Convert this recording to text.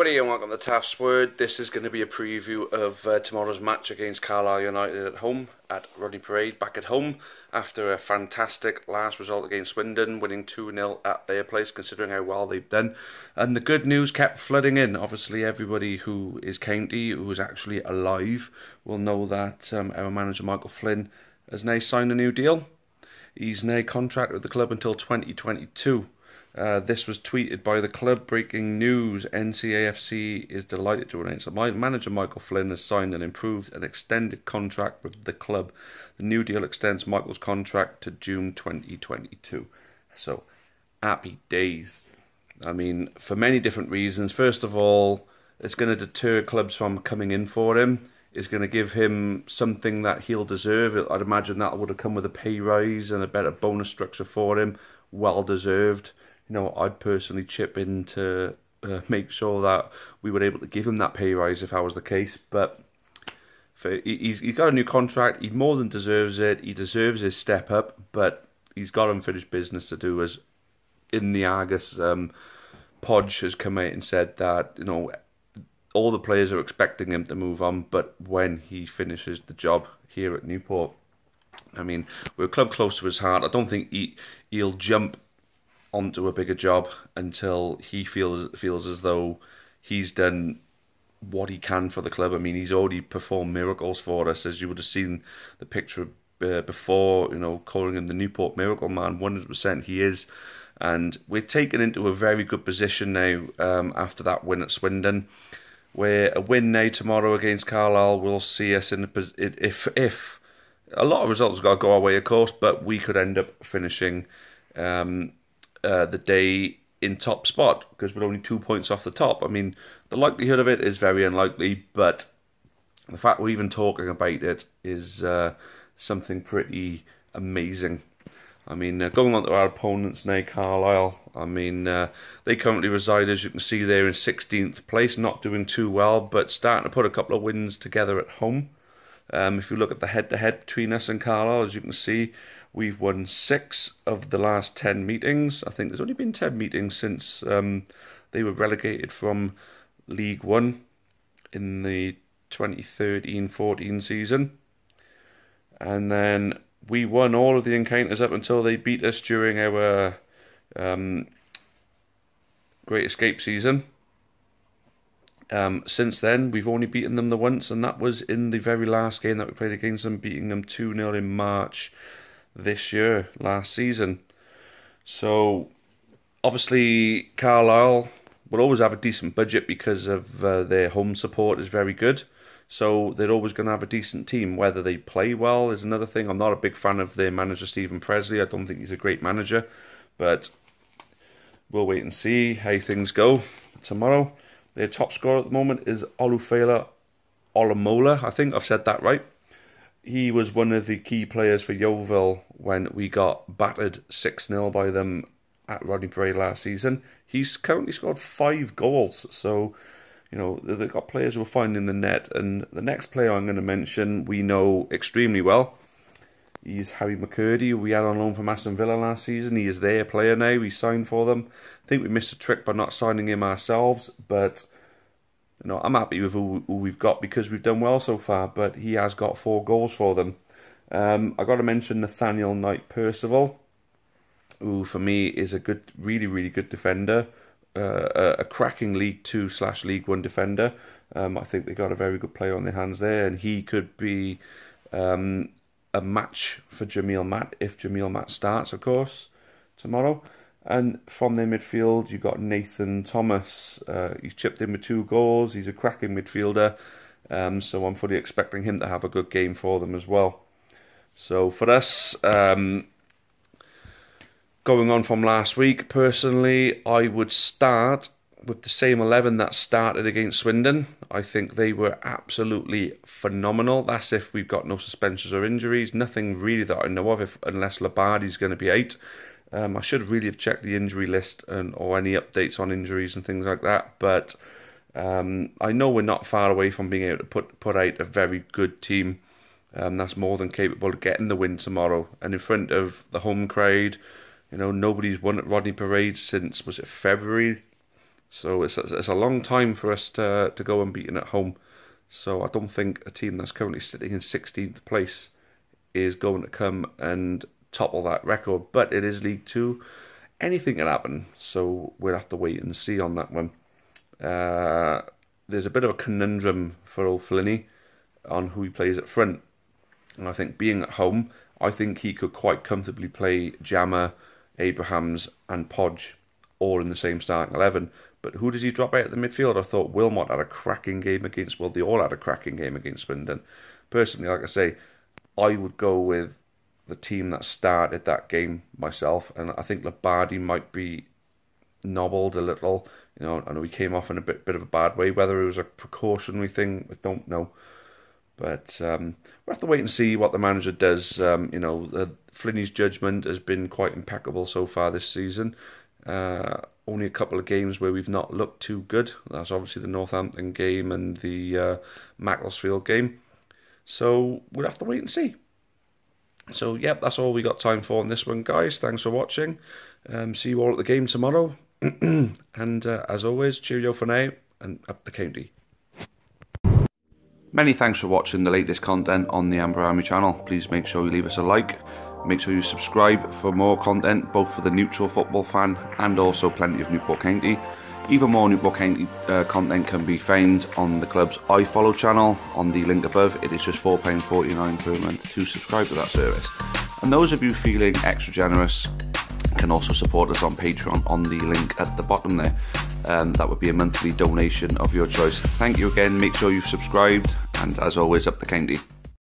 Everybody and welcome to Taff's Word. This is going to be a preview of uh, tomorrow's match against Carlisle United at home at Rodney Parade, back at home after a fantastic last result against Swindon, winning 2-0 at their place considering how well they've done. And the good news kept flooding in. Obviously everybody who is county, who is actually alive, will know that um, our manager Michael Flynn has now signed a new deal. He's now contracted with the club until 2022. Uh, this was tweeted by the club. Breaking news: NCAFC is delighted to announce that my manager Michael Flynn has signed an improved and extended contract with the club. The new deal extends Michael's contract to June 2022. So, happy days. I mean, for many different reasons. First of all, it's going to deter clubs from coming in for him. It's going to give him something that he'll deserve. I'd imagine that would have come with a pay rise and a better bonus structure for him. Well deserved you know, I'd personally chip in to uh, make sure that we were able to give him that pay rise if that was the case. But for, he's he's got a new contract. He more than deserves it. He deserves his step up, but he's got unfinished business to do. As in the Argus, um, Podge has come out and said that you know all the players are expecting him to move on, but when he finishes the job here at Newport, I mean, we're a club close to his heart. I don't think he he'll jump onto a bigger job until he feels feels as though he's done what he can for the club. I mean, he's already performed miracles for us, as you would have seen the picture uh, before. You know, calling him the Newport Miracle Man. One hundred percent, he is. And we're taken into a very good position now um, after that win at Swindon, where a win now tomorrow against Carlisle will see us in the if if a lot of results got to go our way, of course, but we could end up finishing um, uh, the day in top spot because we're only two points off the top. I mean, the likelihood of it is very unlikely, but the fact we're even talking about it is uh, something pretty amazing. I mean, uh, going on to our opponents now, Carlisle. I mean, uh, they currently reside, as you can see, there in 16th place, not doing too well, but starting to put a couple of wins together at home. Um, if you look at the head-to-head between us and Carlisle, as you can see, we've won six of the last ten meetings. I think there's only been ten meetings since um, they were relegated from League One in the 2013-14 season, and then we won all of the encounters up until they beat us during our um, Great Escape season. Um, since then, we've only beaten them the once, and that was in the very last game that we played against them, beating them 2 0 in March this year, last season. So, obviously, Carlisle will always have a decent budget because of uh, their home support is very good. So they're always going to have a decent team. Whether they play well is another thing. I'm not a big fan of their manager Steven Pressley. I don't think he's a great manager, but we'll wait and see how things go tomorrow. Their top scorer at the moment is Olufela Olomola. I think I've said that right. He was one of the key players for Yeovil when we got battered 6 0 by them at Rodney Parade last season. He's currently scored five goals. So, you know, they've got players who are finding the net. And the next player I'm going to mention, we know extremely well. He's Harry McKirdy, we had on loan from Aston Villa last season. He is their player now. We signed for them. I think we missed a trick by not signing him ourselves, but you know, I'm happy with who, who we've got because we've done well so far. But he has got four goals for them. Um, I got to mention Nathaniel Knight Percival, who for me is a good, really, really good defender, uh, a, a, cracking League Two slash League One defender. Um, I think they got a very good player on their hands there, and he could be um, a match for Jamille Matt if Jamille Matt starts, of course, tomorrow. And from their midfield, you've got Nathan Thomas. Uh, he's chipped in with two goals. He's a cracking midfielder. Um, so I'm fully expecting him to have a good game for them as well. So for us, um, going on from last week, personally, I would start with the same 11 that started against Swindon. I think they were absolutely phenomenal. That's if we've got no suspensions or injuries. Nothing really that I know of, if, unless Labadie's going to be out. Um, I should really have checked the injury list and or any updates on injuries and things like that. But um, I know we're not far away from being able to put put out a very good team. Um, that's more than capable of getting the win tomorrow. And in front of the home crowd, you know, nobody's won at Rodney Parade since was it February So it's a, it's a long time for us to to go unbeaten at home. So I don't think a team that's currently sitting in 16th place is going to come and topple that record. But it is League Two. Anything can happen. So we'll have to wait and see on that one. Uh, there's a bit of a conundrum for old Flinny on who he plays at front. And I think being at home, I think he could quite comfortably play Jammer, Abrahams, and Podge all in the same starting 11. But who does he drop out at the midfield? I thought Willmott had a cracking game against, well, they all had a cracking game against Swindon. Personally, like I say, I would go with the team that started that game myself, and I think Labadie might be nobbled a little. You know, I know he came off in a bit bit of a bad way. Whether it was a precautionary thing, I don't know. But um, we'll have to wait and see what the manager does. Um, you know, uh, Flinny's judgment has been quite impeccable so far this season. Uh, only a couple of games where we've not looked too good. That's obviously the Northampton game and the uh, Macclesfield game. So we'll have to wait and see. So, yep, that's all we got time for on this one, guys. Thanks for watching. Um, see you all at the game tomorrow. and uh, as always, cheerio for now and up the county. Many thanks for watching the latest content on the Amber Army channel. Please make sure you leave us a like. Make sure you subscribe for more content, both for the neutral football fan and also plenty of Newport County. Even more Newport County uh, content can be found on the club's iFollow channel on the link above. It is just £4.49 per month to subscribe to that service. And those of you feeling extra generous can also support us on Patreon on the link at the bottom there. Um, that would be a monthly donation of your choice. Thank you again. Make sure you've subscribed, and as always, up the county.